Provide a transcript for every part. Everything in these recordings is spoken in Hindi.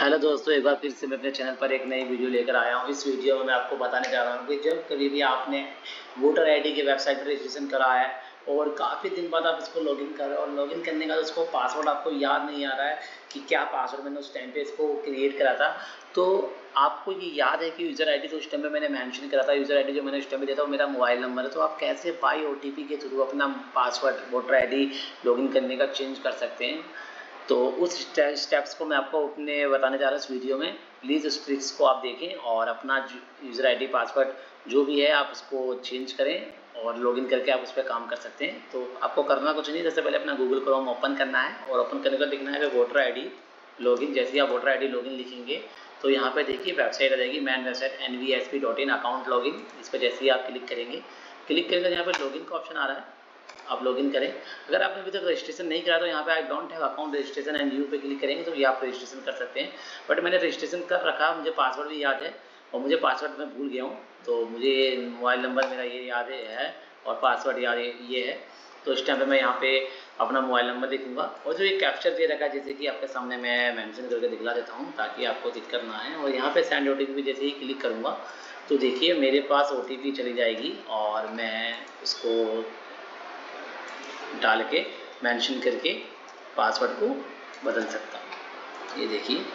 हेलो दोस्तों, एक बार फिर से मैं अपने चैनल पर एक नई वीडियो लेकर आया हूँ। इस वीडियो में मैं आपको बताने जा रहा हूँ कि जब कभी भी आपने वोटर आईडी के वेबसाइट पर रजिस्ट्रेशन करा है और काफ़ी दिन बाद आप इसको लॉगिन कर रहे हो और लॉगिन करने का उसको पासवर्ड आपको याद नहीं आ रहा है कि क्या पासवर्ड मैंने उस टाइम पे इसको क्रिएट करा था तो आपको ये याद है कि यूज़र आईडी तो उस टाइम पे मैंने मेंशन करा था। यूज़र आईडी जो मैंने उस टाइम पे दिया था वो मेरा मोबाइल नंबर है तो आप कैसे बाई ओ के थ्रू अपना password voter I D login करने का चेंज कर सकते हैं। तो उस स्टेप्स को मैं आपको अपने बताने जा रहा हूँ इस वीडियो में। प्लीज़ उस ट्रिक्स को आप देखें और अपना यूज़र आईडी पासवर्ड जो भी है आप उसको चेंज करें और लॉगिन करके आप उस पर काम कर सकते हैं। तो आपको करना कुछ नहीं, सबसे पहले अपना गूगल क्रोम ओपन करना है और ओपन करने का लिखना है वोटर आई लॉगिन जैसे ही आप वोटर आई लॉगिन लिखेंगे तो यहाँ पर देखिए वेबसाइट आ जाएगी main website N V S P dot in account login इस पर जैसे ही आप क्लिक करेंगे क्लिक करके यहाँ पर लॉगिन का ऑप्शन आ रहा है। आप लॉगिन करें। अगर आपने अभी तक रजिस्ट्रेशन नहीं करा तो यहाँ पे I don't have account registration and you पे क्लिक करेंगे तो ये आप रजिस्ट्रेशन कर सकते हैं। बट मैंने रजिस्ट्रेशन कर रखा, मुझे पासवर्ड भी याद है और मुझे पासवर्ड मैं भूल गया हूँ। तो मुझे मोबाइल नंबर मेरा ये याद है और पासवर्ड याद ये है। तो इस टाइम पे मैं यहाँ पे अपना मोबाइल नंबर लिखूँगा और जो ये कैप्चर दे रखा है, जैसे कि आपके सामने मैं मेंशन करके दिखला देता हूँ ताकि आपको दिक्कत ना आए। और यहाँ पे सेंड ओ भी जैसे ही क्लिक करूँगा तो देखिए मेरे पास ओटीपी चली जाएगी और मैं उसको डाल के मेंशन करके पासवर्ड को बदल सकता हूँ। ये देखिए।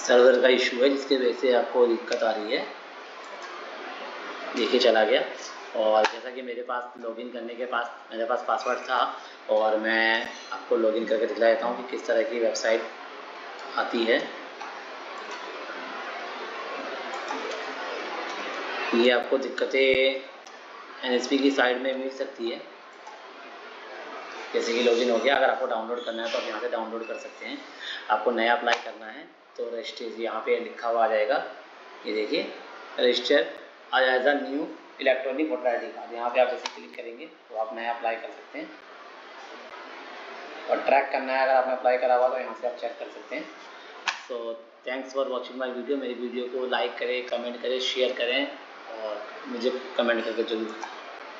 सर्वर का इशू है, जिसकी वजह से आपको दिक्कत आ रही है। देखिए, चला गया। और जैसा कि मेरे पास लॉगिन करने के पास, मेरे पास पासवर्ड था और मैं आपको लॉगिन करके दिखला देता हूँ कि किस तरह की वेबसाइट आती है। ये आपको दिक्कतें एन की साइड में मिल सकती है। जैसे कि लॉगिन हो गया, अगर आपको डाउनलोड करना है तो आप यहाँ से डाउनलोड कर सकते हैं। आपको नया अप्लाई करना है तो रजिस्टर यहाँ पे लिखा हुआ आ जाएगा। ये देखिए register as a new electronic voter I card. यहाँ पे आप जैसे क्लिक करेंगे तो आप नया अप्लाई कर सकते हैं। और ट्रैक करना है, अगर आपने अप्लाई करा हुआ तो यहाँ से आप चेक कर सकते हैं। So thanks for watching my video मेरी वीडियो को लाइक करें कमेंट करें शेयर करें और मुझे कमेंट करके ज़रूर